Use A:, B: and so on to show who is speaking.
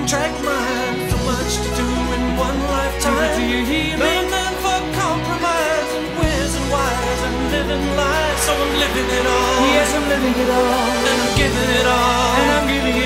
A: one track mind. So much to do in one lifetime. Do you hear
B: me?
A: Learning for compromise and where's and why's and living life. So I'm living it all. Yes,
B: I'm living it all.
A: And I'm giving it all. And
B: I'm giving